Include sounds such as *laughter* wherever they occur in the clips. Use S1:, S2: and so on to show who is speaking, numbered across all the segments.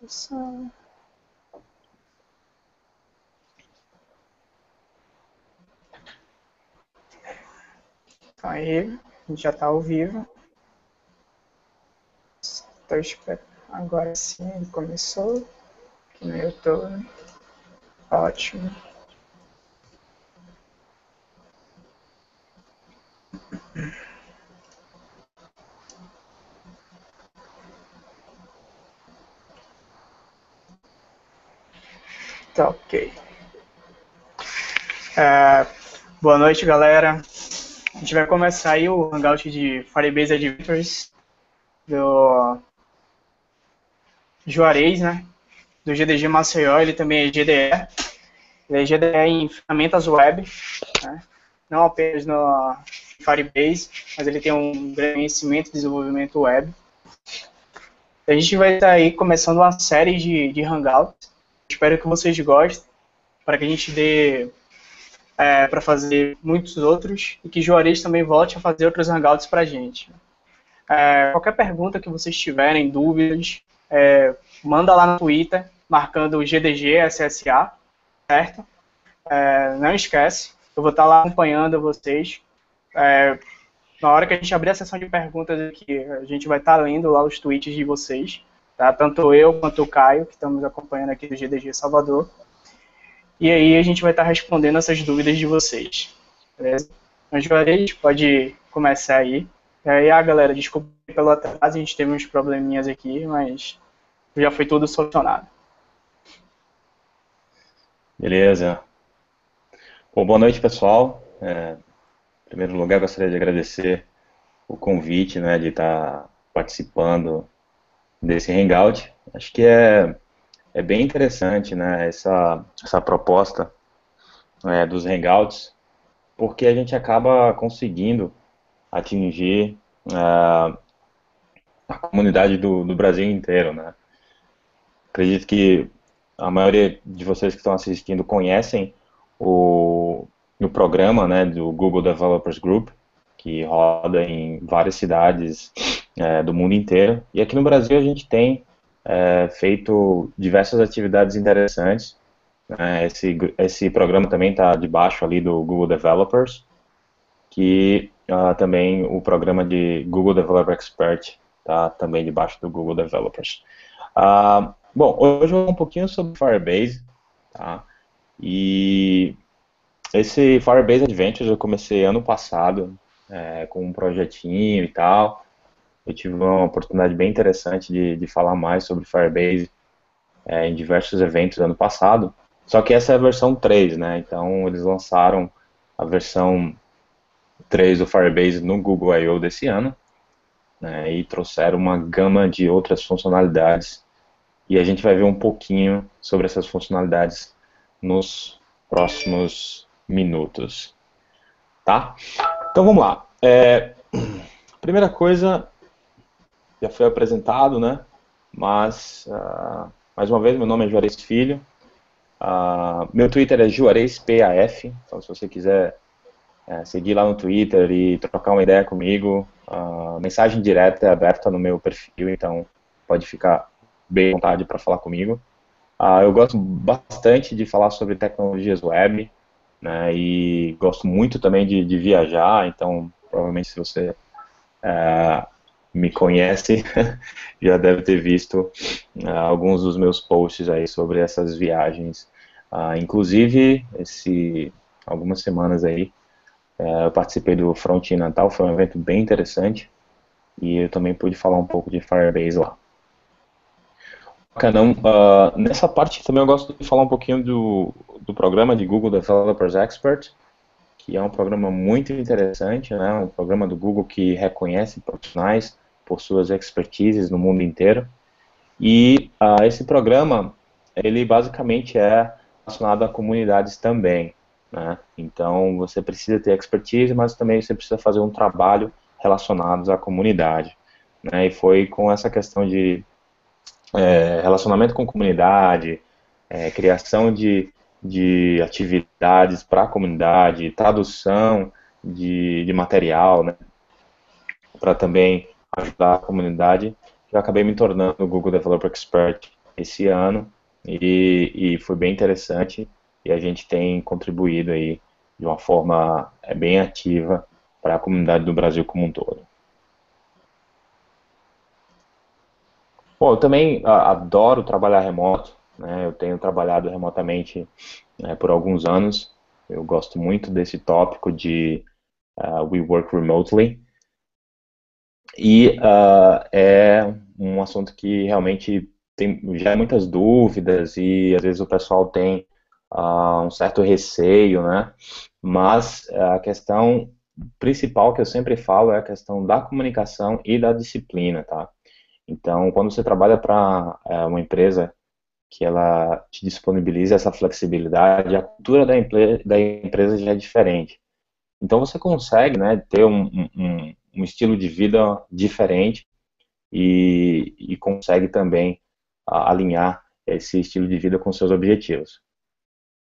S1: Deixa eu só... Então, aí, já está ao vivo. Estou esperando. Agora sim, começou. Aqui no YouTube. Ótimo. Tá ok. É, boa noite, galera. A gente vai começar aí o hangout de Firebase Adventures do Juarez, né? Do GDG Maceió, ele também é GDE. Ele é GDE em ferramentas web, né? não apenas no Firebase, mas ele tem um grande conhecimento de desenvolvimento web. A gente vai estar aí começando uma série de, de hangouts. Espero que vocês gostem, para que a gente dê é, para fazer muitos outros e que Juarez também volte a fazer outros hangouts para a gente. É, qualquer pergunta que vocês tiverem, dúvidas, é, manda lá no Twitter, marcando o GDG SSA, certo? É, não esquece, eu vou estar lá acompanhando vocês. É, na hora que a gente abrir a sessão de perguntas aqui, a gente vai estar lendo lá os tweets de vocês, tá? Tanto eu quanto o Caio, que estamos acompanhando aqui do GDG Salvador. E aí a gente vai estar respondendo essas dúvidas de vocês. Beleza? Então, Juarez, pode começar aí. E aí, ah, galera, desculpa pelo atraso, a gente teve uns probleminhas aqui, mas já foi tudo solucionado.
S2: Beleza. Bom, boa noite, pessoal. É, em primeiro lugar, gostaria de agradecer o convite, né, de estar participando desse Hangout. Acho que é é bem interessante né, essa, essa proposta é, dos hangouts, porque a gente acaba conseguindo atingir uh, a comunidade do, do, Brasil inteiro. Né? Acredito que a maioria de vocês que estão assistindo conhecem o, o programa né, do Google Developers Group, que roda em várias cidades é, do mundo inteiro. E aqui no Brasil a gente tem é, feito diversas atividades interessantes. É, esse, esse programa também está debaixo ali do Google Developers, que uh, também o programa de Google Developer Expert está também debaixo do Google Developers. Uh, bom, hoje eu vou um pouquinho sobre Firebase, tá? E esse Firebase Adventures eu comecei ano passado é, com um projetinho e tal. Eu tive uma oportunidade bem interessante de, de falar mais sobre Firebase é, em diversos eventos ano passado. Só que essa é a versão 3, né? Então eles lançaram a versão 3 do Firebase no Google I.O. desse ano. Né, e trouxeram uma gama de outras funcionalidades. E a gente vai ver um pouquinho sobre essas funcionalidades nos próximos minutos. Tá? Então vamos lá. É, primeira coisa, já foi apresentado, né? Mas, uh, mais uma vez, meu nome é Juarez Filho. Uh, meu Twitter é JuarezPAF, então se você quiser uh, seguir lá no Twitter e trocar uma ideia comigo, a mensagem direta é aberta no meu perfil, então pode ficar bem à vontade para falar comigo. Uh, eu gosto bastante de falar sobre tecnologias web, né, e gosto muito também de, de viajar, então provavelmente se você uh, me conhece *laughs* já deve ter visto uh, alguns dos meus posts aí sobre essas viagens. Uh, inclusive, esse, algumas semanas aí, uh, eu participei do Front Natal, foi um evento bem interessante e eu também pude falar um pouco de Firebase lá. Canão, nessa parte também eu gosto de falar um pouquinho do, do programa de Google Developers Expert, que é um programa muito interessante, né, um programa do Google que reconhece profissionais por suas expertises no mundo inteiro. E uh, esse programa, ele basicamente é relacionado a comunidades também. Né? Então, você precisa ter expertise, mas também você precisa fazer um trabalho relacionado à comunidade. Né? E foi com essa questão de é, relacionamento com comunidade, é, criação de, de atividades para a comunidade, tradução de, de material, né? para também ajudar a comunidade, eu acabei me tornando o Google Developer Expert esse ano e, e foi bem interessante e a gente tem contribuído aí de uma forma é, bem ativa para a comunidade do Brasil como um todo. Bom, eu também adoro trabalhar remoto, né? eu tenho trabalhado remotamente né, por alguns anos, eu gosto muito desse tópico de uh, we work remotely, e uh, é um assunto que realmente tem já muitas dúvidas e às vezes o pessoal tem uh, um certo receio, né? Mas a questão principal que eu sempre falo é a questão da comunicação e da disciplina, tá? Então, quando você trabalha para é, uma empresa que ela te disponibiliza essa flexibilidade, a cultura da, da empresa já é diferente. Então, você consegue né, ter um, um, um estilo de vida diferente e, e consegue também alinhar esse estilo de vida com seus objetivos.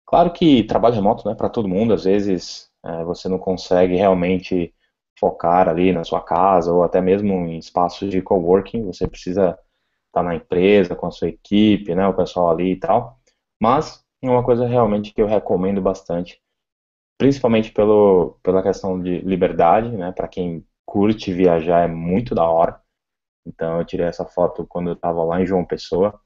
S2: Claro que trabalho remoto não é para todo mundo, às vezes é, você não consegue realmente focar ali na sua casa ou até mesmo em espaços de coworking, você precisa estar na empresa com a sua equipe, né, o pessoal ali e tal. Mas é uma coisa realmente que eu recomendo bastante, principalmente pelo, pela questão de liberdade, né, para quem curte viajar é muito da hora. Então eu tirei essa foto quando eu estava lá em João Pessoa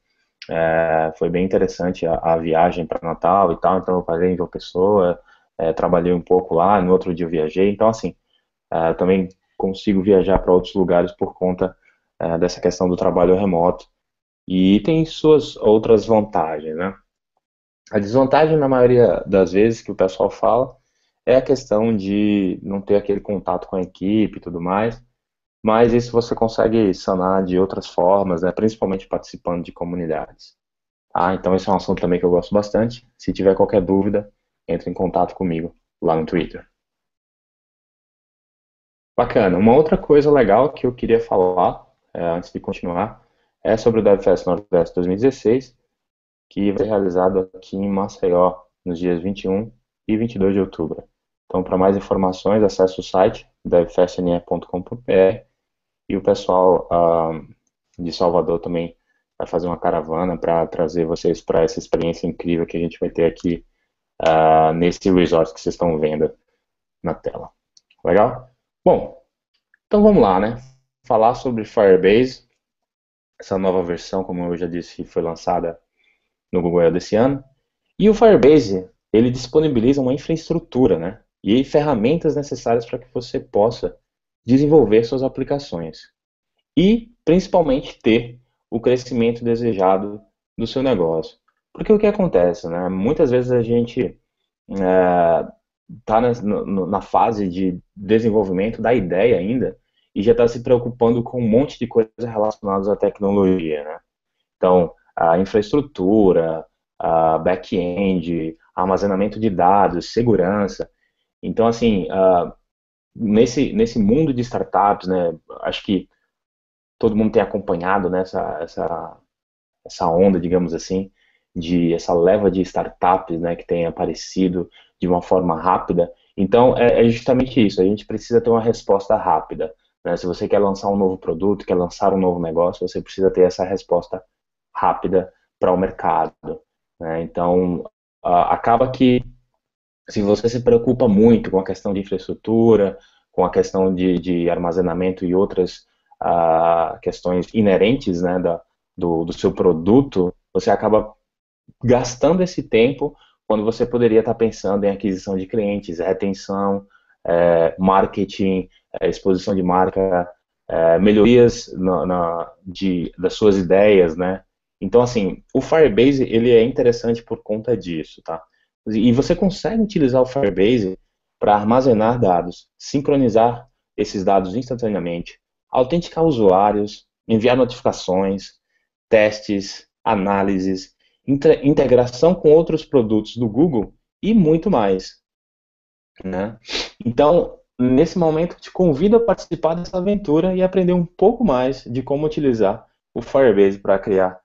S2: é, foi bem interessante a, a viagem para Natal e tal, então eu parei em João Pessoa, é, trabalhei um pouco lá, no outro dia eu viajei, então assim, é, também consigo viajar para outros lugares por conta é, dessa questão do trabalho remoto. E tem suas outras vantagens, né? A desvantagem, na maioria das vezes que o pessoal fala, é a questão de não ter aquele contato com a equipe e tudo mais, mas isso você consegue sanar de outras formas, né, principalmente participando de comunidades. Ah, então esse é um assunto também que eu gosto bastante. Se tiver qualquer dúvida, entre em contato comigo lá no Twitter. Bacana. Uma outra coisa legal que eu queria falar, é, antes de continuar, é sobre o DevFest Nordeste 2016, que vai ser realizado aqui em Maceió, nos dias 21 e 22 de outubro. Então, para mais informações, acesse o site devfestne.com.br e o pessoal uh, de Salvador também vai fazer uma caravana para trazer vocês para essa experiência incrível que a gente vai ter aqui uh, nesse resort que vocês estão vendo na tela. Legal? Bom, então vamos lá, né? Falar sobre Firebase, essa nova versão, como eu já disse, foi lançada no Google desse ano. E o Firebase, ele disponibiliza uma infraestrutura, né? E ferramentas necessárias para que você possa desenvolver suas aplicações e, principalmente, ter o crescimento desejado do seu negócio. Porque o que acontece, né? Muitas vezes a gente está é, na, na, fase de desenvolvimento da ideia ainda e já está se preocupando com um monte de coisas relacionadas à tecnologia, né? Então, a infraestrutura, a back-end, armazenamento de dados, segurança. Então, assim, uh, nesse, nesse mundo de startups, né, acho que todo mundo tem acompanhado né, essa, essa onda, digamos assim, de essa leva de startups né, que tem aparecido de uma forma rápida. Então, é, é justamente isso, a gente precisa ter uma resposta rápida. Né? Se você quer lançar um novo produto, quer lançar um novo negócio, você precisa ter essa resposta rápida para o mercado. Né? Então, uh, acaba que se você se preocupa muito com a questão de infraestrutura, com a questão de, de armazenamento e outras uh, questões inerentes né, da, do, do seu produto, você acaba gastando esse tempo quando você poderia estar pensando em aquisição de clientes, retenção, é, marketing, é, exposição de marca, é, melhorias na, na, de, das suas ideias, né? Então, assim, o Firebase, ele é interessante por conta disso, tá? E você consegue utilizar o Firebase para armazenar dados, sincronizar esses dados instantaneamente, autenticar usuários, enviar notificações, testes, análises, integração com outros produtos do Google e muito mais. Né? Então, nesse momento, te convido a participar dessa aventura e aprender um pouco mais de como utilizar o Firebase para criar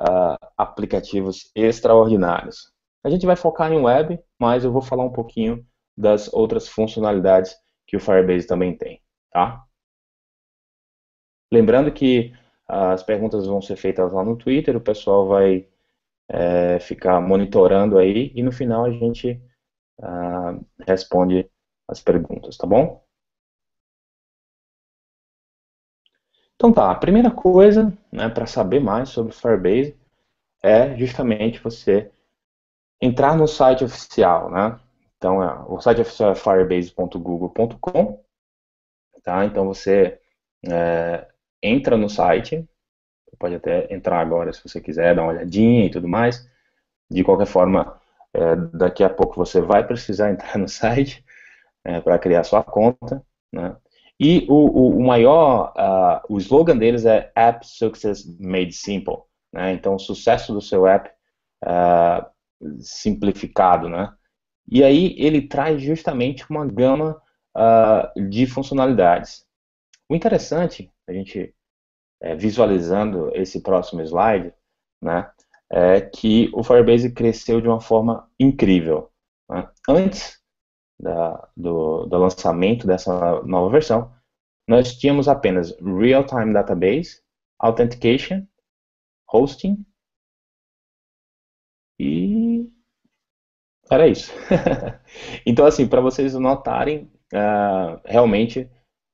S2: uh, aplicativos extraordinários. A gente vai focar em web, mas eu vou falar um pouquinho das outras funcionalidades que o Firebase também tem, tá? Lembrando que as perguntas vão ser feitas lá no Twitter, o pessoal vai é, ficar monitorando aí e no final a gente uh, responde as perguntas, tá bom? Então tá, a primeira coisa, né, para saber mais sobre o Firebase é justamente você entrar no site oficial, né? Então, é, o site oficial é firebase.google.com, tá? Então você é, entra no site, pode até entrar agora se você quiser, dar uma olhadinha e tudo mais. De qualquer forma, é, daqui a pouco você vai precisar *laughs* entrar no site é, para criar sua conta, né? E o, o, o maior, uh, o slogan deles é App Success Made Simple, né? Então, o sucesso do seu app uh, simplificado, né? E aí ele traz justamente uma gama uh, de funcionalidades. O interessante, a gente é, visualizando esse próximo slide, né, é que o Firebase cresceu de uma forma incrível. Né? Antes da, do, do lançamento dessa nova versão, nós tínhamos apenas Real-Time Database, Authentication, Hosting e era isso. *laughs* então, assim, para vocês notarem uh, realmente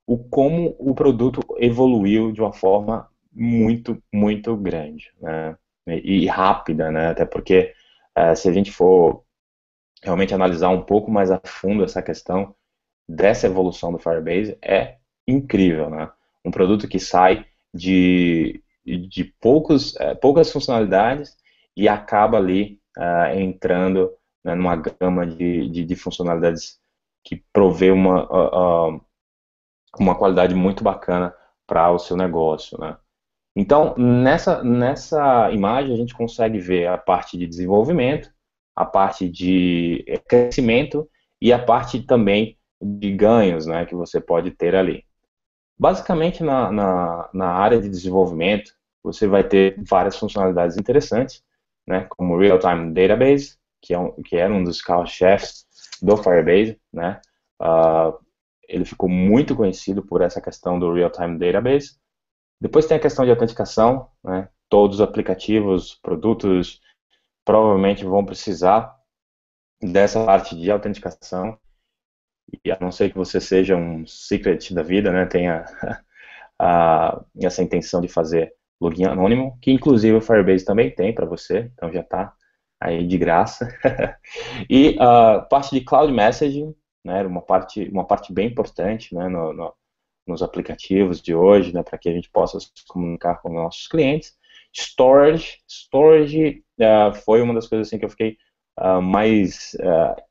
S2: o como o produto evoluiu de uma forma muito, muito grande, né? E, e rápida, né? Até porque uh, se a gente for realmente analisar um pouco mais a fundo essa questão dessa evolução do Firebase, é incrível, né? Um produto que sai de, de poucos, uh, poucas funcionalidades e acaba ali uh, entrando né, numa gama de, de, de, funcionalidades que provê uma, uma qualidade muito bacana para o seu negócio, né? Então, nessa, nessa imagem a gente consegue ver a parte de desenvolvimento, a parte de crescimento e a parte também de ganhos né, que você pode ter ali. Basicamente, na, na, na área de desenvolvimento, você vai ter várias funcionalidades interessantes, né, como Real-Time Database, que, é um, que era um dos carros-chefes do Firebase, né, uh, ele ficou muito conhecido por essa questão do Real-Time Database. Depois tem a questão de autenticação, né? todos os aplicativos, produtos, provavelmente vão precisar dessa parte de autenticação. E a não ser que você seja um secret da vida, né? tenha *laughs* a, essa intenção de fazer login anônimo, que inclusive o Firebase também tem para você, então já está aí de graça. *laughs* e a parte de Cloud Messaging, né, uma parte, uma parte bem importante né, no, no, nos aplicativos de hoje, né, para que a gente possa se comunicar com nossos clientes. Storage, storage uh, foi uma das coisas assim que eu fiquei uh, mais uh,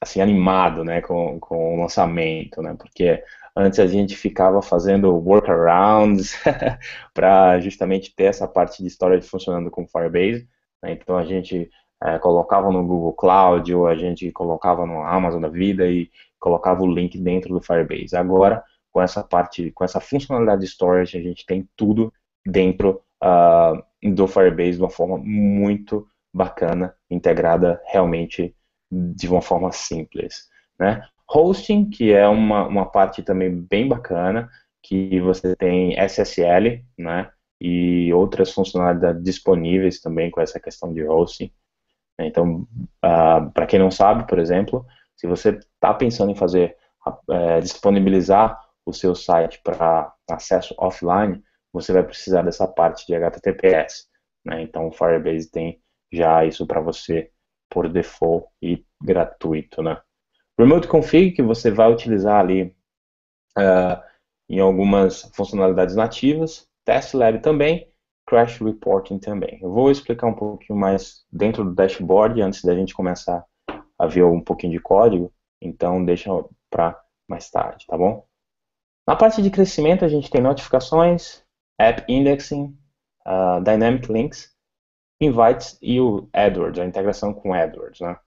S2: assim animado, né, com, com o lançamento, né, porque antes a gente ficava fazendo workarounds *laughs* para justamente ter essa parte de storage funcionando com Firebase. Né, então a gente é, colocava no Google Cloud ou a gente colocava no Amazon da vida e colocava o link dentro do Firebase. Agora, com essa parte, com essa funcionalidade de storage, a gente tem tudo dentro uh, do Firebase de uma forma muito bacana, integrada realmente de uma forma simples. Né? Hosting, que é uma, uma parte também bem bacana, que você tem SSL, né, e outras funcionalidades disponíveis também com essa questão de hosting. Né? Então, uh, ah, para quem não sabe, por exemplo, se você está pensando em fazer, uh, disponibilizar o seu site para acesso offline, você vai precisar dessa parte de HTTPS. Né? Então, o Firebase tem já isso para você por default e gratuito. Né? Remote Config, que você vai utilizar ali uh, em algumas funcionalidades nativas. Test Lab também Crash Reporting também. Eu vou explicar um pouquinho mais dentro do dashboard antes da gente começar a ver um pouquinho de código, então deixa para mais tarde, tá bom? Na parte de crescimento a gente tem notificações, App Indexing, uh, Dynamic Links, Invites e o AdWords, a integração com AdWords, né?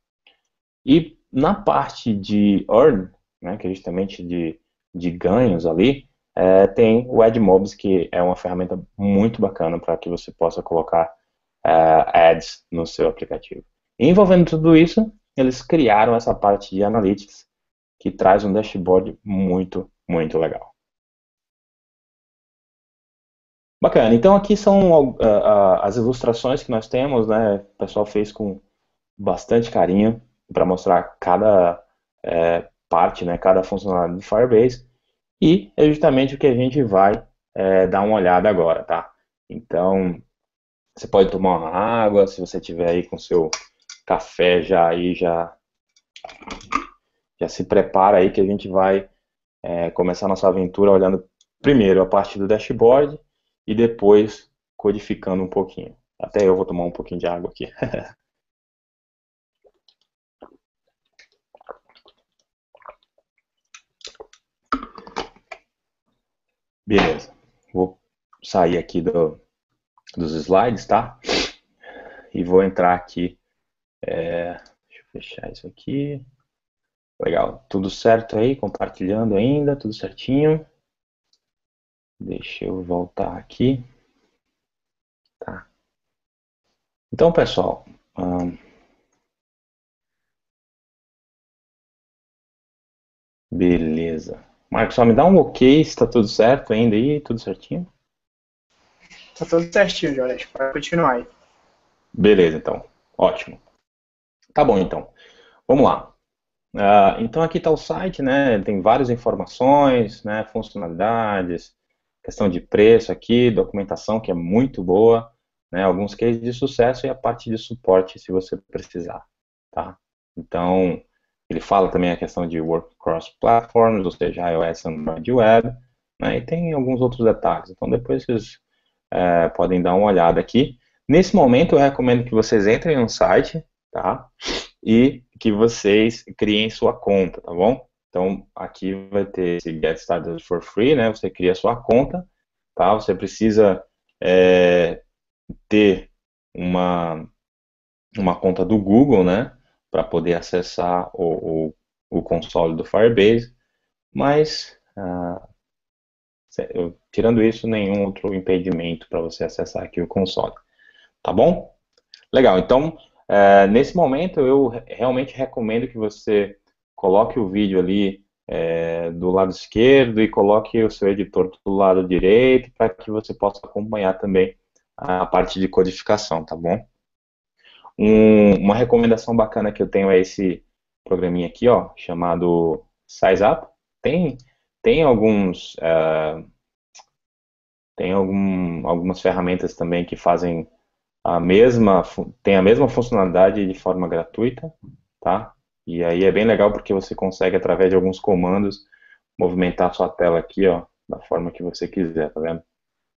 S2: E na parte de Earn, né, que é justamente de, de ganhos ali, é, tem o AdMobs, que é uma ferramenta muito bacana para que você possa colocar é, ads no seu aplicativo. E envolvendo tudo isso, eles criaram essa parte de Analytics, que traz um dashboard muito, muito legal. Bacana. Então aqui são uh, uh, as ilustrações que nós temos, né? O pessoal fez com bastante carinho para mostrar cada é, parte, né? Cada funcionalidade do Firebase. E é justamente o que a gente vai é, dar uma olhada agora, tá? Então você pode tomar uma água, se você tiver aí com seu café já aí já já se prepara aí que a gente vai é, começar nossa aventura olhando primeiro a parte do dashboard e depois codificando um pouquinho. Até eu vou tomar um pouquinho de água aqui. *laughs* Beleza. Vou sair aqui do, dos slides, tá? E vou entrar aqui. É, deixa eu fechar isso aqui. Legal. Tudo certo aí? Compartilhando ainda, tudo certinho. Deixa eu voltar aqui. Tá. Então, pessoal. Hum, beleza. Marcos, só me dá um ok se está tudo certo ainda aí, tudo certinho?
S1: Tá tudo certinho, Jorge. Pode continuar aí.
S2: Beleza, então. Ótimo. Tá bom, então. Vamos lá. Uh, então aqui está o site, né? Tem várias informações, né? Funcionalidades, questão de preço aqui, documentação que é muito boa, né, alguns cases de sucesso e a parte de suporte se você precisar, tá? Então, ele fala também a questão de work cross platforms, ou seja, iOS, Android Web, né, e tem alguns outros detalhes. Então, depois vocês é, podem dar uma olhada aqui. Nesse momento, eu recomendo que vocês entrem no site, tá? E que vocês criem sua conta, tá bom? Então, aqui vai ter esse Get Started for Free, né? Você cria sua conta, tá? Você precisa é, ter uma, uma conta do Google, né? Para poder acessar o, o, o, console do Firebase, mas ah, tirando isso, nenhum outro impedimento para você acessar aqui o console, tá bom? Legal, então, é, nesse momento eu realmente recomendo que você coloque o vídeo ali é, do lado esquerdo e coloque o seu editor do lado direito para que você possa acompanhar também a parte de codificação, tá bom? Um, uma recomendação bacana que eu tenho é esse programinha aqui, ó, chamado SizeUp. Tem, tem alguns uh, tem algum, algumas ferramentas também que fazem a mesma tem a mesma funcionalidade de forma gratuita, tá? E aí é bem legal porque você consegue, através de alguns comandos, movimentar sua tela aqui, ó, da forma que você quiser, tá vendo?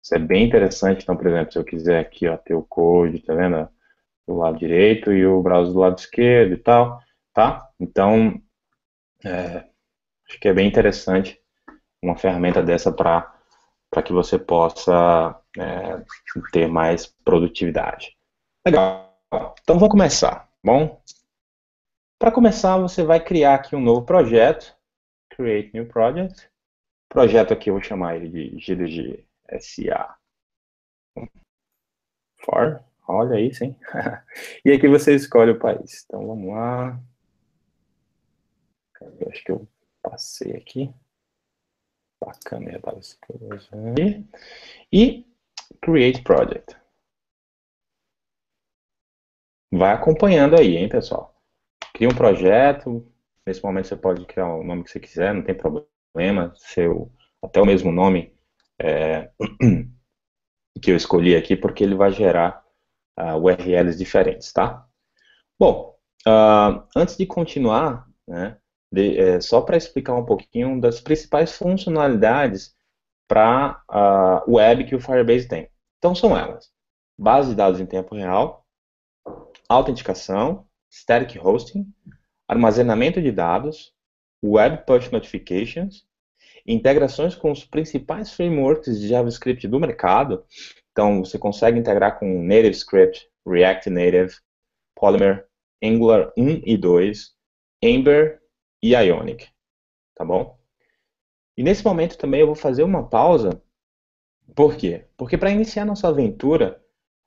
S2: Isso é bem interessante, então, por exemplo, se eu quiser aqui, ó, ter o code, tá vendo? Do lado direito e o browser do lado esquerdo e tal, tá? Então, é, acho que é bem interessante uma ferramenta dessa para que você possa é, ter mais produtividade. Legal. Então, vamos começar, bom? Para começar, você vai criar aqui um novo projeto, Create New Project. Projeto aqui eu vou chamar ele de GDG SA. For, olha aí, sim. *laughs* e aqui você escolhe o país. Então vamos lá. Eu acho que eu passei aqui. A câmera estava. E Create Project. Vai acompanhando aí, hein, pessoal cria um projeto, nesse momento você pode criar o nome que você quiser, não tem problema, seu, até o mesmo nome é, *clears throat* que eu escolhi aqui, porque ele vai gerar uh, URLs diferentes, tá? Bom, uh, antes de continuar, né, de, é, só para explicar um pouquinho das principais funcionalidades para a uh, web que o Firebase tem. Então são elas: base de dados em tempo real, autenticação, static hosting, armazenamento de dados, web push notifications, integrações com os principais frameworks de JavaScript do mercado. Então, você consegue integrar com NativeScript, React Native, Polymer, Angular 1 e 2, Ember e Ionic. Tá bom? E nesse momento também eu vou fazer uma pausa. Por quê? Porque para iniciar nossa aventura,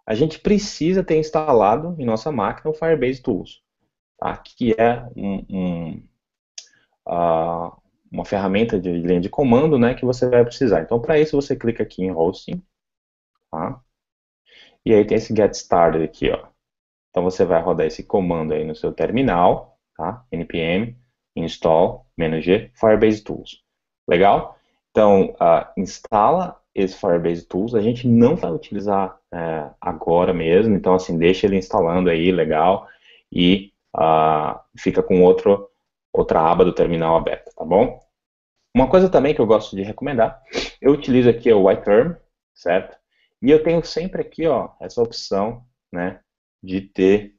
S2: a gente precisa ter instalado em nossa máquina o Firebase Tools, tá? que é um, um, uh, uma ferramenta de linha de comando né, que você vai precisar. Então, para isso, você clica aqui em Hosting, E aí tem esse get started aqui, ó. Então você vai rodar esse comando aí no seu terminal, tá? npm install -g Firebase Tools. Legal? Então, uh, instala esse Firebase Tools. A gente não vai utilizar é, agora mesmo, então assim, deixa ele instalando aí, legal, e uh, fica com outro, outra aba do terminal aberta, tá bom? Uma coisa também que eu gosto de recomendar, eu utilizo aqui o iTerm, certo? E eu tenho sempre aqui, ó, essa opção, né, de ter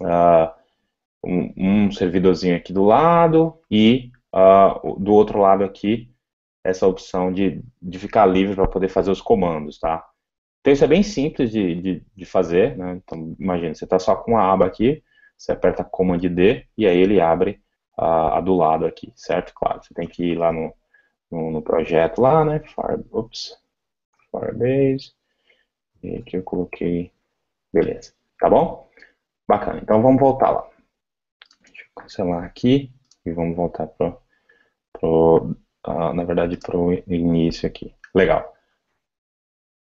S2: uh, um, um, servidorzinho aqui do lado e uh, do outro lado aqui essa opção de, de ficar livre para poder fazer os comandos, tá? Então isso é bem simples de, de, de fazer, né? Então imagina, você está só com a aba aqui, você aperta Command D e aí ele abre a, a, do lado aqui, certo? Claro, você tem que ir lá no, no, no projeto lá, né? Fire, ups, Firebase, e aqui eu coloquei, beleza, tá bom? Bacana, então vamos voltar lá. Deixa eu cancelar aqui e vamos voltar pro, pro uh, na verdade, pro início aqui. Legal.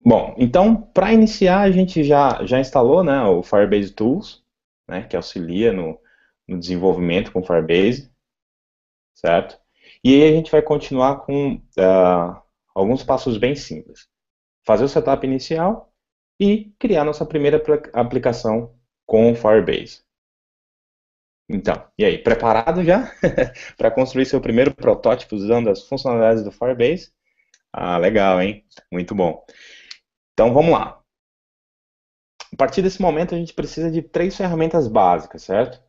S2: Bom, então, para iniciar, a gente já, já instalou né, o Firebase Tools, né, que auxilia no, no desenvolvimento com Firebase, certo? E aí a gente vai continuar com uh, alguns passos bem simples. Fazer o setup inicial e criar nossa primeira aplicação com Firebase. Então, e aí, preparado já *laughs* para construir seu primeiro protótipo usando as funcionalidades do Firebase? Ah, legal, hein? Muito bom. Então, vamos lá. A partir desse momento, a gente precisa de três ferramentas básicas, certo?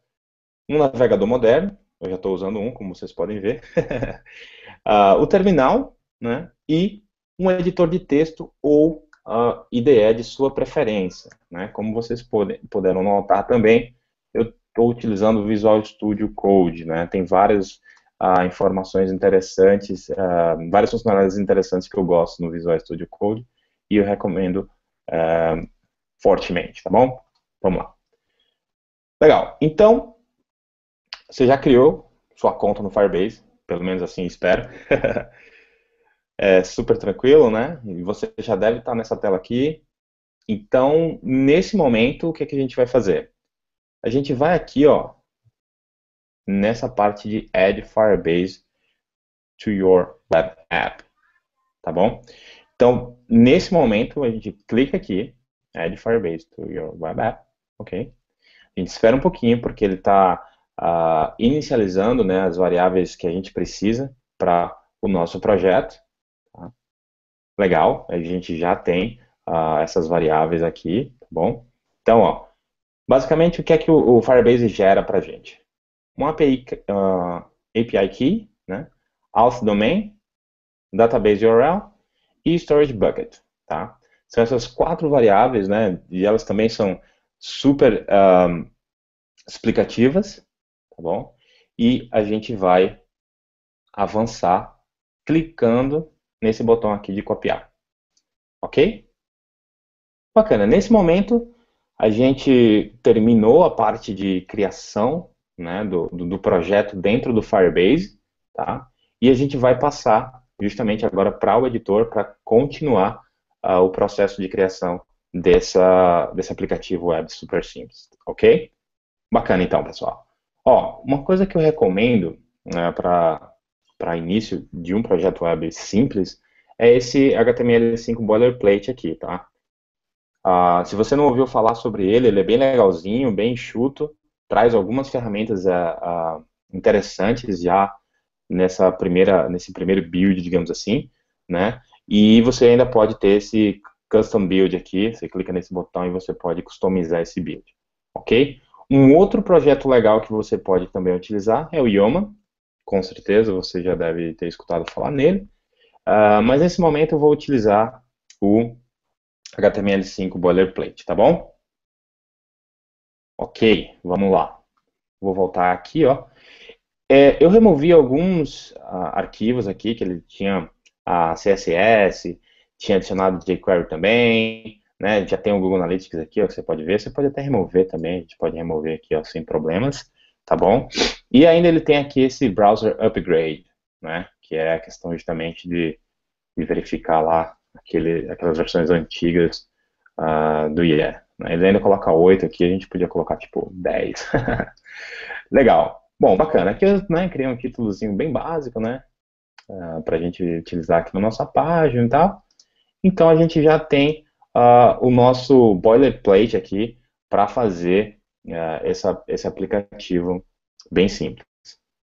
S2: Um navegador moderno, eu já estou usando um, como vocês podem ver. uh, *laughs* o terminal, né? E um editor de texto ou uh, IDE de sua preferência. Né? Como vocês pode, puderam notar também, eu estou utilizando o Visual Studio Code. Né? Tem várias uh, informações interessantes, uh, várias funcionalidades interessantes que eu gosto no Visual Studio Code e eu recomendo fortemente, tá bom? Vamos lá. Legal. Então, você já criou sua conta no Firebase, pelo menos assim espero. *laughs* é super tranquilo, né? E você já deve estar nessa tela aqui. Então, nesse momento, o que, é que a gente vai fazer? A gente vai aqui, ó, nessa parte de Add Firebase to your web app, tá bom? Então, nesse momento, a gente clica aqui, Add Firebase to your web app, ok? A gente espera um pouquinho, porque ele está uh, ah, inicializando né, as variáveis que a gente precisa para o nosso projeto. Legal, a gente já tem uh, essas variáveis aqui, tá bom? Então, ó, basicamente, o que é que o, Firebase gera para a gente? Uma API, uh, ah, API Key, né? Auth Domain, Database URL e Storage Bucket, tá? São essas quatro variáveis, né? E elas também são super um, explicativas, tá bom? E a gente vai avançar clicando nesse botão aqui de copiar. Ok? Bacana. Nesse momento, a gente terminou a parte de criação né, do, do, projeto dentro do Firebase, tá? E a gente vai passar justamente agora para o editor para continuar uh, o processo de criação dessa, desse aplicativo web super simples, ok? Bacana então, pessoal. Ó, uma coisa que eu recomendo né, para para início de um projeto web simples é esse HTML5 boilerplate aqui, tá? Ah, se você não ouviu falar sobre ele, ele é bem legalzinho, bem enxuto, traz algumas ferramentas ah, ah, interessantes já nessa primeira, nesse primeiro build, digamos assim, né? E você ainda pode ter esse custom build aqui, você clica nesse botão e você pode customizar esse build, ok? Um outro projeto legal que você pode também utilizar é o Yoma, com certeza você já deve ter escutado falar nele. Uh, mas nesse momento eu vou utilizar o HTML5 boilerplate, tá bom? Ok, vamos lá. Vou voltar aqui, ó. É, eu removi alguns uh, arquivos aqui que ele tinha a CSS, tinha adicionado jQuery também, né? Já tem o Google Analytics aqui, ó, que você pode ver. Você pode até remover também, a gente pode remover aqui, ó, sem problemas tá bom? E ainda ele tem aqui esse browser upgrade, né, que é a questão justamente de, de verificar lá aquele, aquelas versões antigas uh, do IE. Né? Ele ainda coloca 8 aqui, a gente podia colocar tipo 10. *laughs* Legal. Bom, bacana. Aqui eu né, criei um títulozinho bem básico, né? Uh, para a gente utilizar aqui na nossa página e tal. Então a gente já tem uh, o nosso boilerplate aqui para fazer essa, esse aplicativo bem simples.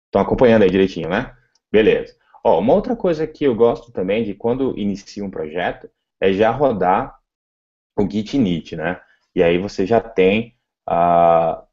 S2: Estão acompanhando aí direitinho, né? Beleza. Ó, uma outra coisa que eu gosto também de quando inicio um projeto é já rodar o git init, né? E aí você já tem uh,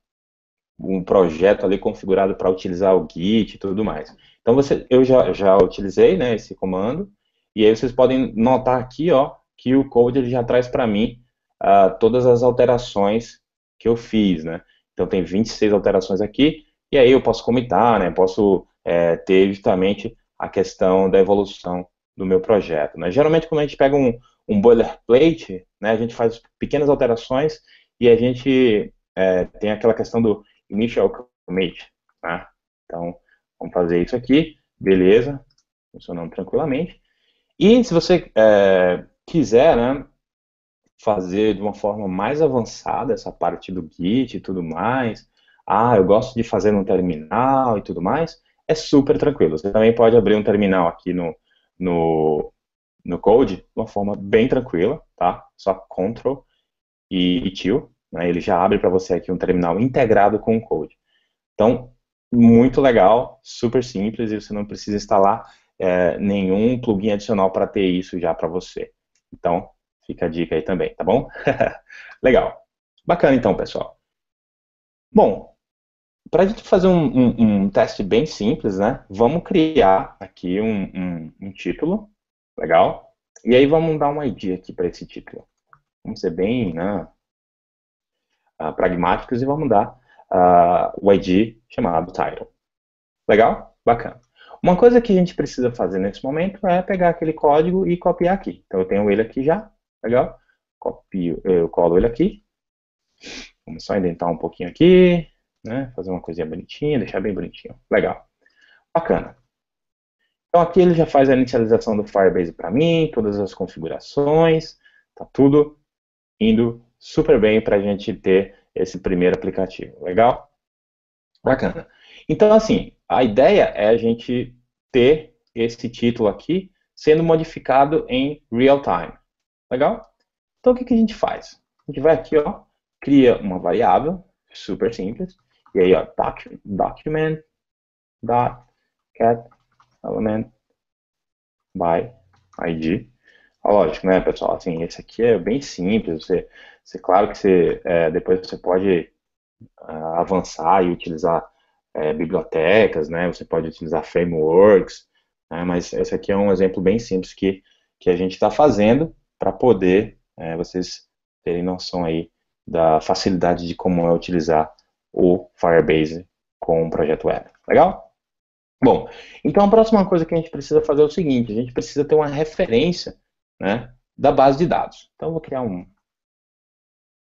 S2: um projeto ali configurado para utilizar o git e tudo mais. Então você, eu já, já utilizei né, esse comando, e aí vocês podem notar aqui ó, que o code ele já traz para mim uh, todas as alterações que eu fiz. Né? Então tem 26 alterações aqui, e aí eu posso comitar, né, posso é, ter justamente a questão da evolução do meu projeto. Né? Geralmente quando a gente pega um, um boilerplate, né, a gente faz pequenas alterações e a gente é, tem aquela questão do initial commit. Tá? Então, vamos fazer isso aqui, beleza, funcionando tranquilamente. E se você é, quiser né, fazer de uma forma mais avançada essa parte do Git e tudo mais, ah, eu gosto de fazer no terminal e tudo mais, é super tranquilo. Você também pode abrir um terminal aqui no, no, no Code de uma forma bem tranquila, tá? Só Ctrl e, e Till, né? ele já abre para você aqui um terminal integrado com o Code. Então, muito legal, super simples e você não precisa instalar é, nenhum plugin adicional para ter isso já para você. Então, fica a dica aí também, tá bom? *laughs* legal. Bacana então, pessoal. Bom, para a gente fazer um, um, um, teste bem simples, né? Vamos criar aqui um, um título, legal? E aí vamos dar uma ID aqui para esse título. Vamos ser bem né, uh, pragmáticos e vamos dar uh, o ID chamado title. Legal? Bacana. Uma coisa que a gente precisa fazer nesse momento é pegar aquele código e copiar aqui. Então eu tenho ele aqui já, legal? Copio, eu colo ele aqui. Vamos só indentar um pouquinho aqui, né? Fazer uma coisinha bonitinha, deixar bem bonitinho. Legal. Bacana. Então aqui ele já faz a inicialização do Firebase para mim, todas as configurações, tá tudo indo super bem para a gente ter esse primeiro aplicativo. Legal? Bacana. Então, assim, a ideia é a gente ter esse título aqui sendo modificado em real time. Legal? Então, o que, que a gente faz? A gente vai aqui, ó, cria uma variável, super simples, e aí, ó, document, dot get element by id. lógico, né, pessoal? Assim, esse aqui é bem simples. Você você, claro que você, é, depois você pode uh, avançar e utilizar é, bibliotecas, né? Você pode utilizar frameworks, né? mas esse aqui é um exemplo bem simples que, que a gente está fazendo para poder é, vocês terem noção aí da facilidade de como é utilizar o Firebase com o projeto web. Legal? Bom, então a próxima coisa que a gente precisa fazer é o seguinte, a gente precisa ter uma referência né, da base de dados. Então eu vou criar um,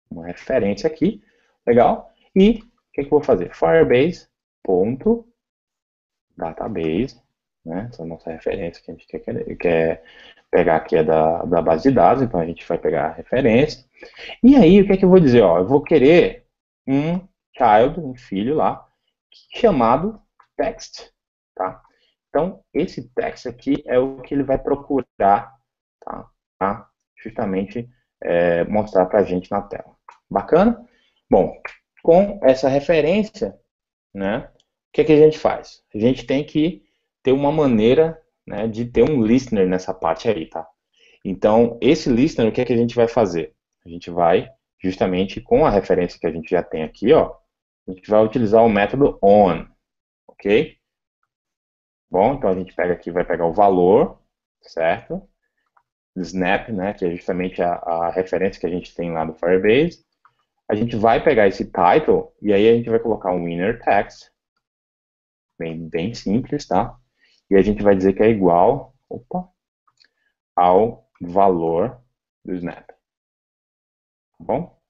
S2: uma referência aqui, legal? E o que, que eu vou fazer? Firebase ponto database, né? Essa é a nossa referência que a gente quer, quer pegar aqui é da, da base de dados, então a gente vai pegar a referência. E aí, o que é que eu vou dizer? Ó, eu vou querer um child, um filho lá, chamado text, tá? Então, esse text aqui é o que ele vai procurar, tá? tá? Justamente é, mostrar para a gente na tela. Bacana? Bom, com essa referência, né, o que, é que a gente faz? A gente tem que ter uma maneira né, de ter um listener nessa parte aí, tá? Então, esse listener, o que, é que a gente vai fazer? A gente vai, justamente com a referência que a gente já tem aqui, ó, a gente vai utilizar o método on, ok? Bom, então a gente pega aqui, vai pegar o valor, certo? Snap, né, que é justamente a, a referência que a gente tem lá do Firebase a gente vai pegar esse title e aí a gente vai colocar um inner text, bem, bem simples, tá? E a gente vai dizer que é igual opa, ao valor do snap. Tá bom?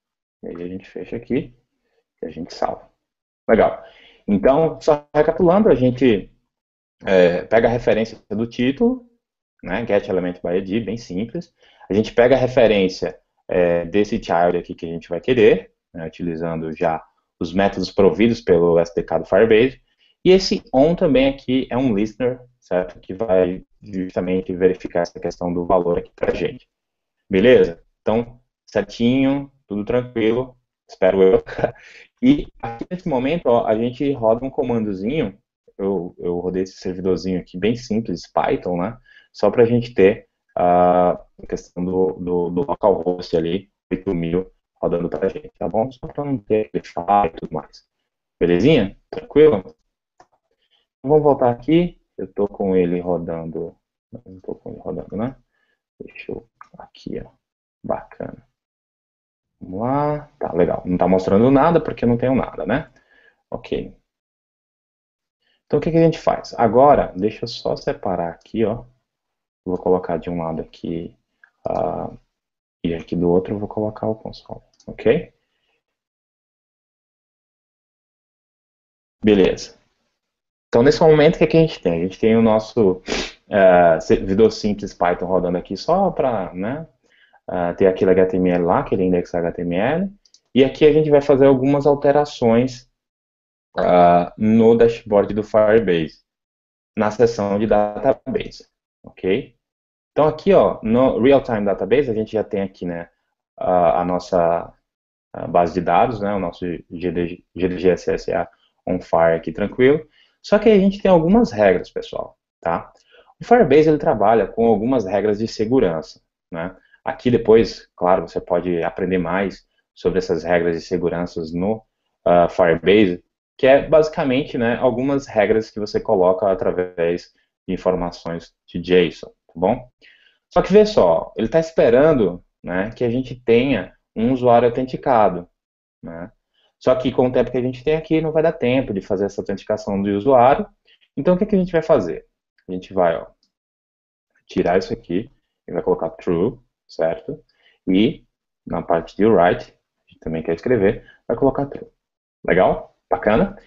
S2: E aí a gente fecha aqui a gente salva. Legal. Então, só recapitulando, a gente é, pega a referência do título, né, get element by id, bem simples. A gente pega a referência é, desse child aqui que a gente vai querer, né, utilizando já os métodos providos pelo SDK do Firebase. E esse on também aqui é um listener, certo? Que vai justamente verificar essa questão do valor aqui para a gente. Beleza? Então, certinho, tudo tranquilo, espero eu. E aqui nesse momento, ó, a gente roda um comandozinho, eu, eu rodei esse servidorzinho aqui bem simples, Python, né? Só para a gente ter a questão do, do, do localhost ali, 8000, rodando para a gente, tá bom? Só para não ter file e tudo mais. Belezinha? Tranquilo? Então, vamos voltar aqui. Eu estou com ele rodando. Não estou com ele rodando, né? Deixa eu. Aqui, ó. Bacana. Vamos lá. Tá, legal. Não está mostrando nada porque não tenho nada, né? Ok. Então, o que, que a gente faz? Agora, deixa eu só separar aqui, ó. Vou colocar de um lado aqui uh, e aqui do outro eu vou colocar o console, ok? Beleza. Então, nesse momento, o que, que a gente tem? A gente tem o nosso uh, servidor simples Python rodando aqui só para né, uh, ter aquele HTML lá, aquele index HTML. E aqui a gente vai fazer algumas alterações uh, no dashboard do Firebase, na seção de database, ok? Então aqui, ó, no Real-Time Database, a gente já tem aqui, né, a, a nossa base de dados, né, o nosso GDG, GDG SSA on fire aqui tranquilo. Só que a gente tem algumas regras, pessoal, tá? O Firebase ele trabalha com algumas regras de segurança, né? Aqui depois, claro, você pode aprender mais sobre essas regras de segurança no uh, Firebase, que é basicamente né, algumas regras que você coloca através de informações de JSON, tá bom? Só que vê só, ele está esperando né, que a gente tenha um usuário autenticado, né? Só que com o tempo que a gente tem aqui, não vai dar tempo de fazer essa autenticação do usuário. Então, o que, que a gente vai fazer? A gente vai ó, tirar isso aqui e vai colocar true, certo? E na parte de write, a gente também quer escrever, vai colocar true. Legal? Bacana?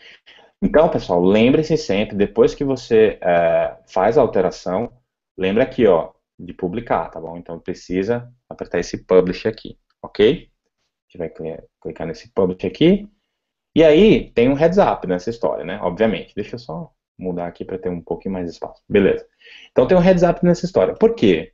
S2: Então, pessoal, lembre-se sempre, depois que você é, faz a alteração, lembra aqui, ó, de publicar, tá bom? Então, precisa apertar esse publish aqui, ok? A gente vai clicar nesse publish aqui. E aí, tem um heads up nessa história, né? Obviamente. Deixa eu só mudar aqui para ter um pouquinho mais de espaço. Beleza. Então, tem um heads up nessa história. Por quê?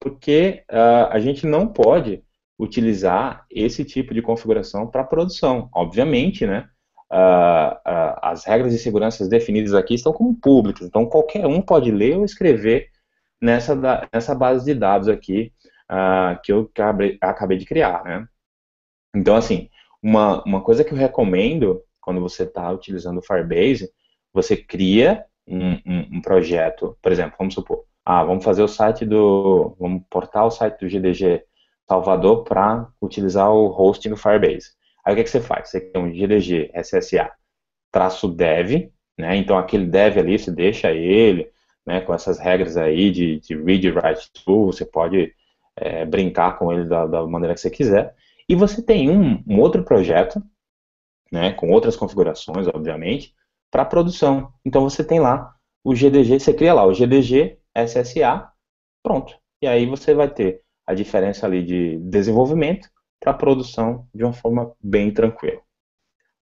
S2: Porque uh, a gente não pode utilizar esse tipo de configuração para produção. Obviamente, né? uh, uh, as regras de segurança definidas aqui estão como públicas, então qualquer um pode ler ou escrever nessa, da, nessa base de dados aqui uh, que eu acabei, acabei, de criar, né? Então, assim, uma, uma coisa que eu recomendo quando você está utilizando o Firebase, você cria um, um, um, projeto, por exemplo, vamos supor, ah, vamos fazer o site do, vamos portar o site do GDG Salvador para utilizar o hosting do Firebase. Aí o que, que você faz? Você tem um GDG SSA traço dev, né? Então aquele dev ali, você deixa ele, né, com essas regras aí de, de read write to, você pode é, brincar com ele da, da, maneira que você quiser. E você tem um, um outro projeto, né, com outras configurações, obviamente, para produção. Então você tem lá o GDG, você cria lá o GDG SSA, pronto. E aí você vai ter a diferença ali de desenvolvimento para produção de uma forma bem tranquila.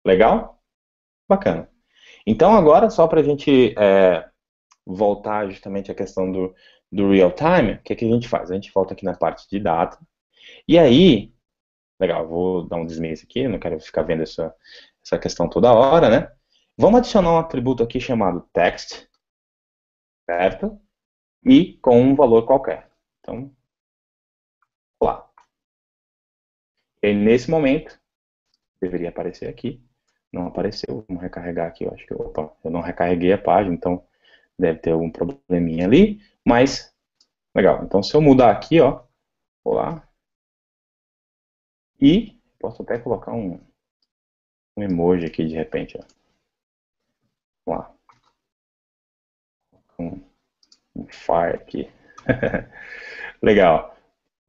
S2: Legal? Bacana. Então, agora, só para a gente é, voltar justamente à questão do, do real time, o que, que a gente faz? A gente volta aqui na parte de data. E aí, legal, vou dar um desmês aqui, não quero ficar vendo essa, essa questão toda hora, né? Vamos adicionar um atributo aqui chamado text, certo? E com um valor qualquer. Então, lá. E nesse momento, deveria aparecer aqui, não apareceu, vamos recarregar aqui, eu acho que, opa, eu não recarreguei a página, então deve ter algum probleminha ali, mas, legal, então se eu mudar aqui, ó, lá, e posso até colocar um, um emoji aqui de repente, ó, lá, um, fire aqui, *laughs* legal,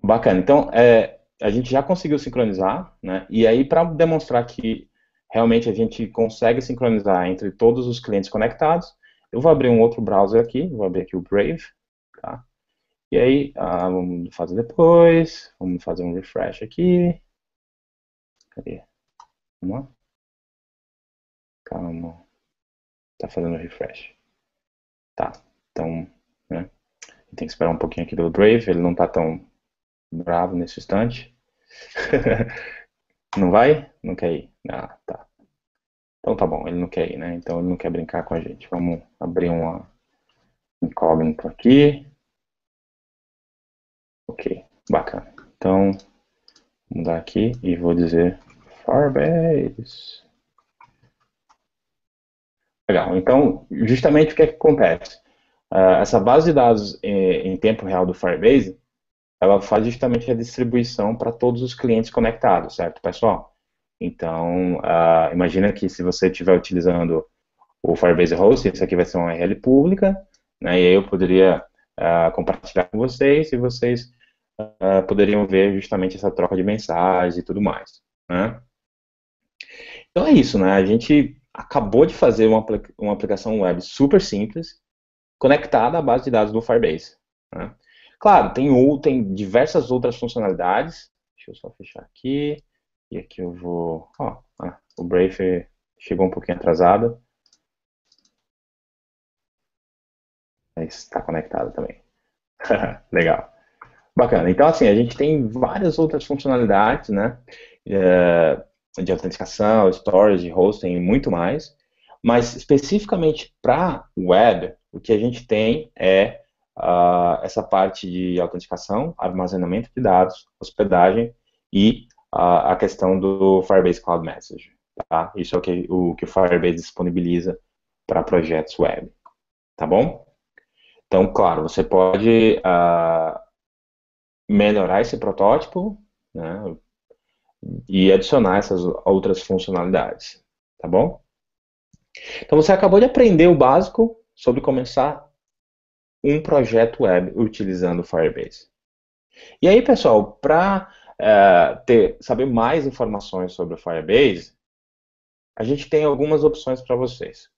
S2: bacana, então, é, a gente já conseguiu sincronizar, né? E aí, para demonstrar que realmente a gente consegue sincronizar entre todos os clientes conectados, eu vou abrir um outro browser aqui, vou abrir aqui o Brave, tá? E aí, ah, vamos fazer depois. Vamos fazer um refresh aqui. Cadê? Vamos lá. Calma. Tá fazendo refresh. Tá. Então? Tem que esperar um pouquinho aqui pelo Brave. Ele não tá tão bravo nesse instante. *laughs* não vai? Não quer ir? Ah, tá. Então tá bom, ele não quer ir, né? Então ele não quer brincar com a gente. Vamos abrir uma incógnito aqui. Ok, bacana. Então, vou mudar aqui e vou dizer Firebase. Legal. Então, justamente o que, é que acontece? Uh, essa base de dados em, em, tempo real do Firebase, ela faz justamente a distribuição para todos os clientes conectados, certo, pessoal? Então, uh, imagina que se você estiver utilizando o Firebase Host, isso aqui vai ser uma URL pública, né, e aí eu poderia uh, compartilhar com vocês e vocês uh, poderiam ver justamente essa troca de mensagens e tudo mais. Né? Então é isso, né? A gente acabou de fazer uma, uma aplicação web super simples, conectada à base de dados do Firebase. Né? Claro, tem, tem diversas outras funcionalidades. Deixa eu só fechar aqui. E aqui eu vou. Ó, ah, o Brave chegou um pouquinho atrasado. Mas está conectado também. *laughs* Legal. Bacana. Então, assim, a gente tem várias outras funcionalidades, né? É, de autenticação, storage, hosting e muito mais. Mas especificamente para web, o que a gente tem é uh, essa parte de autenticação, armazenamento de dados, hospedagem e uh, a questão do Firebase Cloud Message. Tá? Isso é o que o, que o Firebase disponibiliza para projetos web. Tá bom? Então, claro, você pode uh, melhorar esse protótipo, né, e adicionar essas outras funcionalidades, tá bom? Então você acabou de aprender o básico sobre começar um projeto web utilizando o Firebase. E aí, pessoal, para é, saber mais informações sobre o Firebase, a gente tem algumas opções para vocês.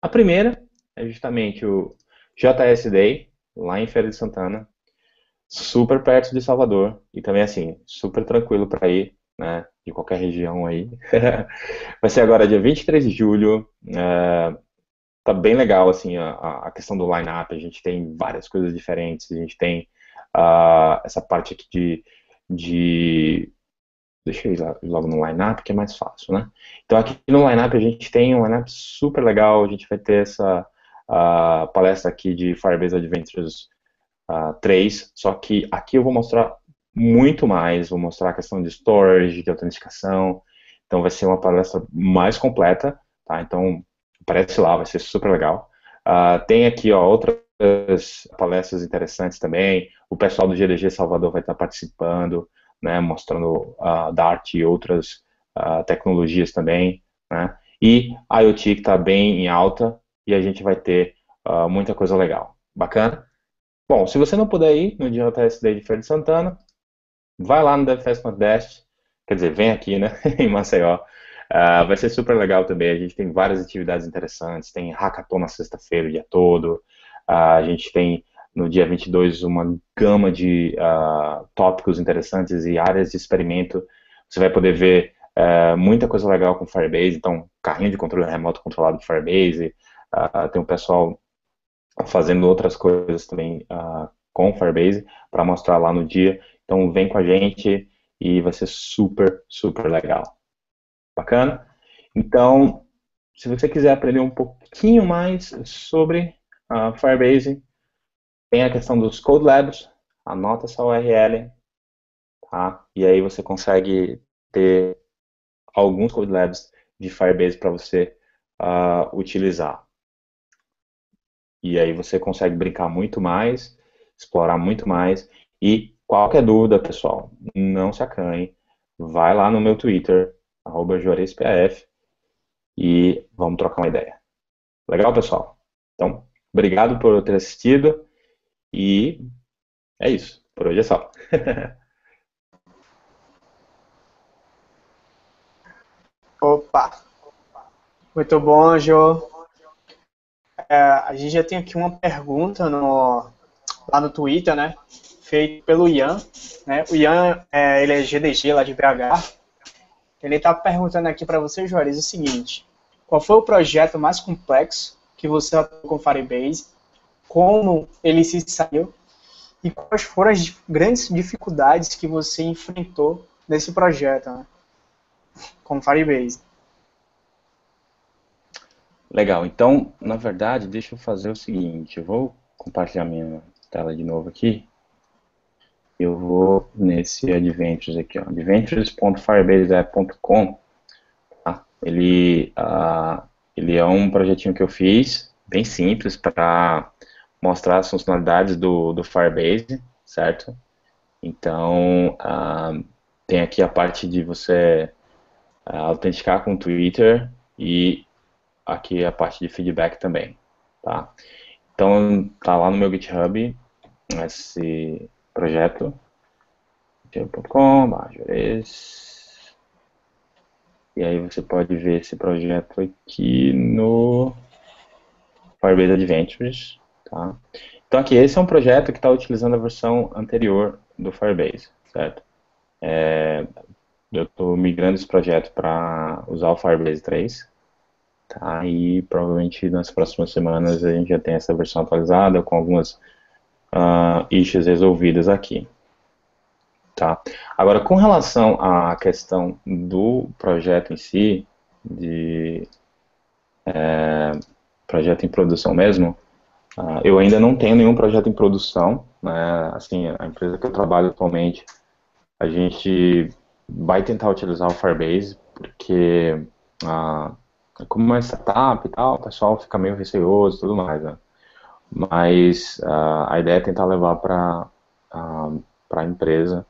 S2: A primeira é justamente o JSD, lá em Feira de Santana, super perto de Salvador e também assim, super tranquilo para ir né, de qualquer região aí. *laughs* Vai ser agora dia 23 de julho. É, tá bem legal assim a, a questão do line-up. A gente tem várias coisas diferentes. A gente tem uh, essa parte aqui de, de deixa eu ir logo no line-up que é mais fácil, né? Então aqui no line-up a gente tem um line-up super legal. A gente vai ter essa uh, palestra aqui de Firebase Adventures uh, 3. Só que aqui eu vou mostrar muito mais, vou mostrar a questão de storage, de autenticação, então vai ser uma palestra mais completa, tá? Então aparece lá, vai ser super legal. Uh, tem aqui ó, outras palestras interessantes também, o pessoal do GDG Salvador vai estar participando, né, mostrando uh, Dart e outras uh, tecnologias também, né? E IoT que está bem em alta e a gente vai ter muita coisa legal. Bacana? Bom, se você não puder ir no JSD de Feira de Santana, vai lá no DevFest Nordeste, quer dizer, vem aqui, né, *laughs* em Maceió. Uh, vai ser super legal também. A gente tem várias atividades interessantes. Tem hackathon na sexta-feira, o dia todo. Uh, a gente tem no dia 22 uma gama de uh, tópicos interessantes e áreas de experimento. Você vai poder ver muita coisa legal com Firebase. Então, carrinho de controle remoto controlado de Firebase. tem o pessoal fazendo outras coisas também com Firebase para mostrar lá no dia. Então vem com a gente e vai ser super, super legal. Bacana? Então, se você quiser aprender um pouquinho mais sobre a Firebase, tem a questão dos Code Labs, anota essa URL, tá? E aí você consegue ter alguns Code Labs de Firebase para você uh, utilizar. E aí você consegue brincar muito mais, explorar muito mais e Qualquer dúvida, pessoal, não se acanhe. Vai lá no meu Twitter, arroba e vamos trocar uma ideia. Legal, pessoal? Então, obrigado por ter assistido e é isso. Por hoje é só. *laughs*
S1: Opa! Muito bom, Jô. É, a gente já tem aqui uma pergunta no, lá no Twitter, né? Feito pelo Ian, né? O Ian, é, ele é GDG lá de BH. Ele está perguntando aqui para você, Juarez, o seguinte: qual foi o projeto mais complexo que você atuou com Firebase? Como ele se saiu? E quais foram as grandes dificuldades que você enfrentou nesse projeto, né? Com Firebase?
S2: Legal, então, na verdade, deixa eu fazer o seguinte, eu vou compartilhar minha tela de novo aqui. Eu vou nesse Adventures aqui, adventures.firebase.com. Tá? Ele, uh, ele é um projetinho que eu fiz, bem simples, para mostrar as funcionalidades do, do Firebase, certo? Então, uh, tem aqui a parte de você uh, autenticar com o Twitter e aqui a parte de feedback também, tá? Então, tá lá no meu GitHub esse projeto, e aí você pode ver esse projeto aqui no Firebase Adventures, tá? Então aqui, esse é um projeto que está utilizando a versão anterior do Firebase, certo? É, eu estou migrando esse projeto para usar o Firebase 3, Tá? E provavelmente nas próximas semanas a gente já tem essa versão atualizada com algumas uh, issues resolvidas aqui. Tá? Agora, com relação à questão do projeto em si, de é, projeto em produção mesmo, uh, eu ainda não tenho nenhum projeto em produção. Né? Assim, a empresa que eu trabalho atualmente, a gente vai tentar utilizar o Firebase, porque uh, como uma startup e tal, o pessoal fica meio receoso e tudo mais, né? Mas uh, a ideia é tentar levar para uh, a empresa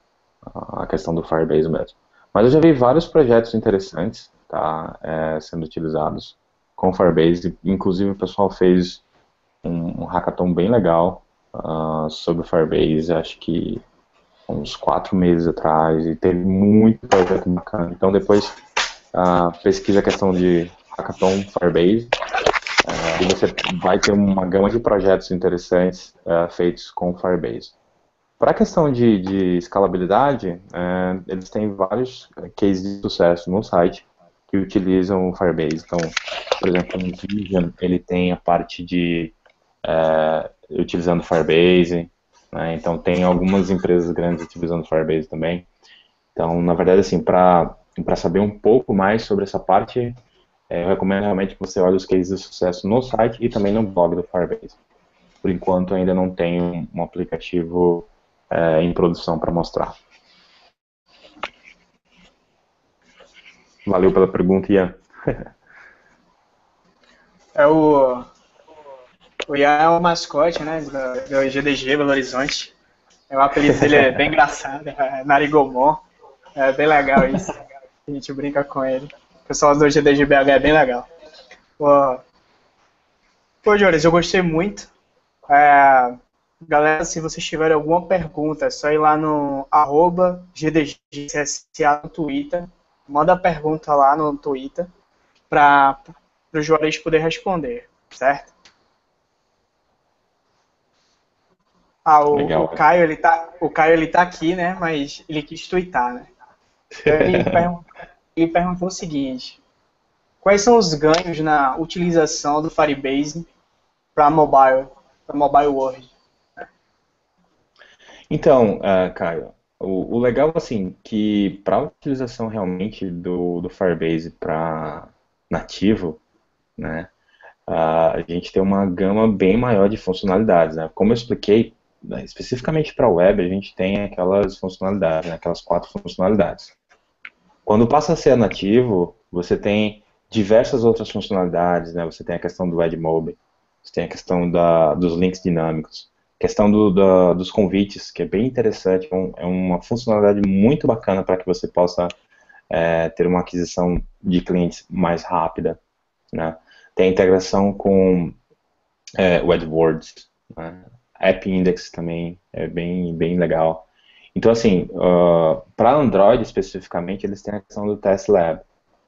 S2: uh, a questão do Firebase mesmo. Mas eu já vi vários projetos interessantes tá, é, sendo utilizados com Firebase. Inclusive o pessoal fez um, um hackathon bem legal uh, sobre o Firebase, acho que uns quatro meses atrás, e teve muito projeto bacana. Então depois pesquisa a questão de Hackathon Firebase. E você vai ter uma gama de projetos interessantes uh, feitos com Firebase. Para a questão de, de escalabilidade, uh, eles têm vários cases de sucesso no site que utilizam o Firebase. Então, por exemplo, no Vision, ele tem a parte de utilizando Firebase. Né? Então, tem algumas empresas grandes utilizando Firebase também. Então, na verdade, assim, para saber um pouco mais sobre essa parte, é, eu recomendo realmente que você olhe os cases de sucesso no site e também no blog do Firebase. Por enquanto ainda não tenho um aplicativo é, em produção para mostrar. Valeu pela pergunta, Ian. *laughs*
S1: é o, o Ian é o mascote né, do, GDG Belo Horizonte. É, o apelido dele é bem engraçado, é Narigomon. É bem legal isso. A gente brinca com ele. O pessoal do GDGBH é bem legal. Pô, Pô eu gostei muito. É, galera, se vocês tiverem alguma pergunta, é só ir lá no arroba GDGCSA no Twitter. Manda a pergunta lá no Twitter para o Juarez poder responder, certo? Ah, o, Legal, o Caio, ele tá, o Caio, ele tá aqui, né? Mas ele quis twittar, né? Ele *laughs* pergunta, ele perguntou o seguinte: quais são os ganhos na utilização do Firebase para mobile, para mobile world?
S2: Então, uh, Caio, o, o, legal assim que para a utilização realmente do, do Firebase para nativo, né, uh, a gente tem uma gama bem maior de funcionalidades. Né? Como eu expliquei, né, especificamente para web, a gente tem aquelas funcionalidades, né, aquelas quatro funcionalidades. Quando passa a ser nativo, você tem diversas outras funcionalidades, né? Você tem a questão do Edmob, você tem a questão da, dos links dinâmicos, questão do, da, dos convites, que é bem interessante, é, é uma funcionalidade muito bacana para que você possa é, ter uma aquisição de clientes mais rápida, né? Tem a integração com é, o AdWords, né? App Index também é bem, bem legal. Então, assim, uh, para Android especificamente, eles têm a questão do Test Lab.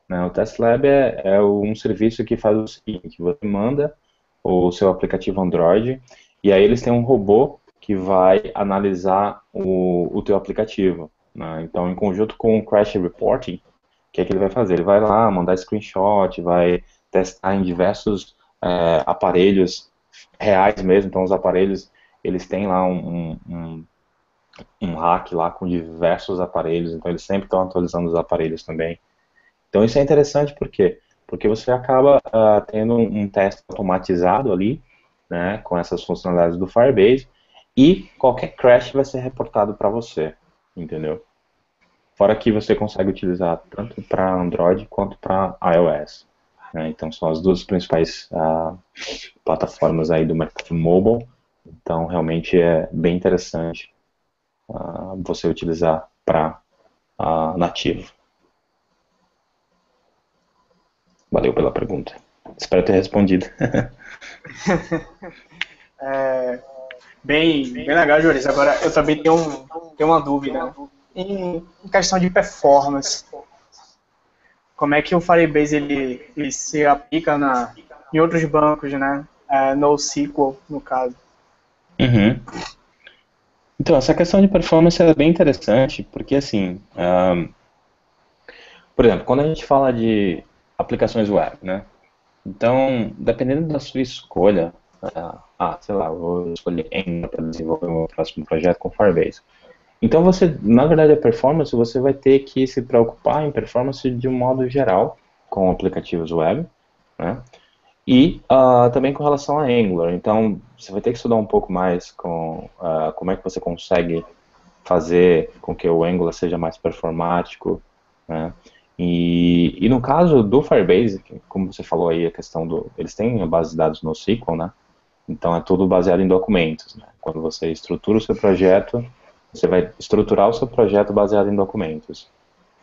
S2: Né? O Test Lab é, é, um serviço que faz o seguinte: você manda o seu aplicativo Android e aí eles têm um robô que vai analisar o, o teu aplicativo. Né? Então, em conjunto com o Crash Reporting, o que, é que ele vai fazer? Ele vai lá mandar screenshot, vai testar em diversos é, aparelhos reais mesmo. Então, os aparelhos, eles têm lá um, um, um hack lá com diversos aparelhos, então eles sempre estão atualizando os aparelhos também. Então, isso é interessante por quê? Porque você acaba uh, tendo um teste automatizado ali, né, com essas funcionalidades do Firebase, e qualquer crash vai ser reportado para você, entendeu? Fora que você consegue utilizar tanto para Android quanto para iOS. Né? Então são as duas principais uh, plataformas aí do mercado mobile. Então realmente é bem interessante uh, você utilizar para uh, nativo. Valeu pela pergunta. Espero ter respondido. *laughs*
S1: é, bem, bem legal, Juris. Agora eu também tenho, um, tenho uma dúvida. Em, em questão de performance, como é que o Firebase ele, ele se aplica na, em outros bancos, né? É, NoSQL, no caso.
S2: Uhum. Então, essa questão de performance é bem interessante, porque assim, um, por exemplo, quando a gente fala de aplicações web, né? Então, dependendo da sua escolha, uh, ah, sei lá, vou escolher Angular para desenvolver o meu próximo projeto com Firebase. Então você, na verdade, a performance você vai ter que se preocupar em performance de um modo geral com aplicativos web, né? E uh, também com relação a Angular. Então você vai ter que estudar um pouco mais com uh, como é que você consegue fazer com que o Angular seja mais performático, né? E, e no caso do Firebase, como você falou aí, a questão do, eles têm a base de dados no SQL, né? Então é tudo baseado em documentos. Né? Quando você estrutura o seu projeto, você vai estruturar o seu projeto baseado em documentos.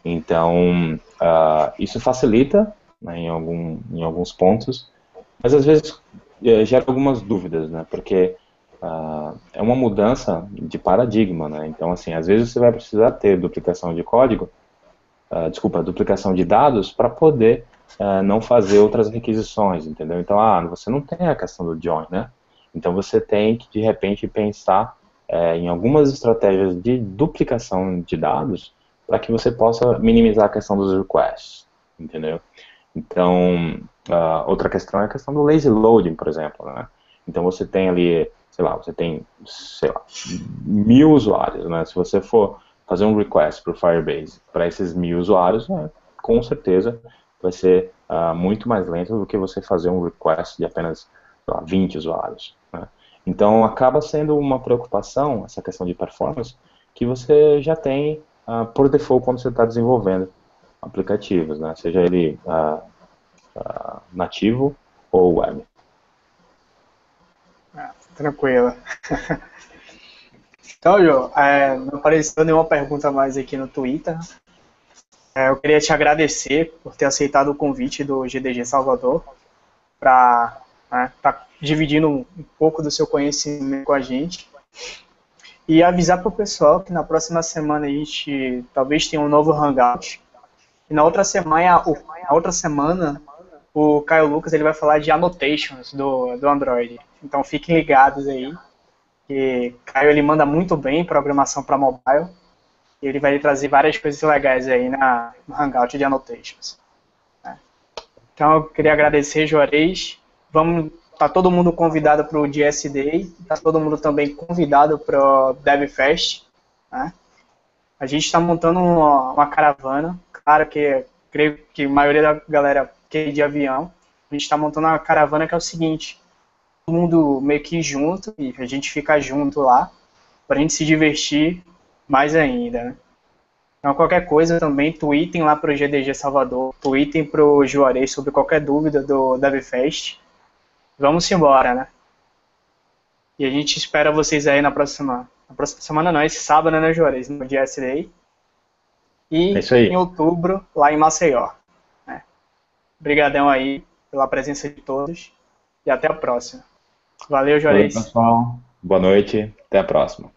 S2: Então, uh, isso facilita né, em, algum, em alguns pontos, mas às vezes uh, gera algumas dúvidas, né, porque uh, é uma mudança de paradigma. Né, então, assim, às vezes você vai precisar ter duplicação de código, ah, desculpa, duplicação de dados para poder não fazer outras requisições, entendeu? Então, ah, você não tem a questão do join, né? Então você tem que, de repente, pensar é, em algumas estratégias de duplicação de dados para que você possa minimizar a questão dos requests, entendeu? Então, uh, outra questão é a questão do lazy loading, por exemplo, né? Então você tem ali, sei lá, você tem, sei lá, mil usuários, né? Se você for fazer um request para o Firebase para esses mil usuários, né, com certeza vai ser uh, muito mais lento do que você fazer um request de apenas lá, 20 usuários. Né? Então acaba sendo uma preocupação, essa questão de performance, que você já tem uh, por default quando você está desenvolvendo aplicativos, né? seja ele uh, uh, nativo ou web.
S1: Ah, tranquilo. *laughs* então, João, é, não apareceu nenhuma pergunta mais aqui no Twitter. É, eu queria te agradecer por ter aceitado o convite do GDG Salvador para né, tá dividindo um pouco do seu conhecimento com a gente. E avisar para o pessoal que na próxima semana a gente talvez tenha um novo Hangout. E na outra semana, na outra semana o Caio Lucas ele vai falar de annotations do, do Android. Então fiquem ligados aí. Que Caio ele manda muito bem programação para mobile. E ele vai trazer várias coisas legais aí na, no Hangout de annotations. Né. Então eu queria agradecer, Juarez. Vamos tá todo mundo convidado para o DS Day, tá todo mundo também convidado para o DevFest. Né? A gente está montando uma, uma, caravana, claro que creio que a maioria da galera quer ir de avião. A gente está montando uma caravana que é o seguinte, todo mundo meio que junto e a gente fica junto lá para a gente se divertir mais ainda. Né? Então qualquer coisa também, tweetem lá para o GDG Salvador, tweetem para o Juarez sobre qualquer dúvida do DevFest vamos embora, né? E a gente espera vocês aí na próxima. Na próxima semana não, esse sábado, né, Juarez? No dia SDA. E é em outubro, lá em Maceió. Né? Obrigadão aí pela presença de todos. E até a próxima. Valeu, Juarez.
S2: Valeu, pessoal. Boa noite. Até a próxima.